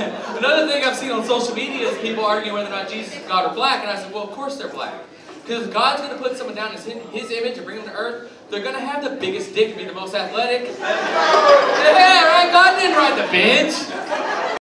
Another thing I've seen on social media is people arguing whether or not Jesus is God or black, and I said, well, of course they're black. Because if God's going to put someone down in his, his image and bring them to earth, they're going to have the biggest dick and be the most athletic. Yeah, right? God didn't ride the bench.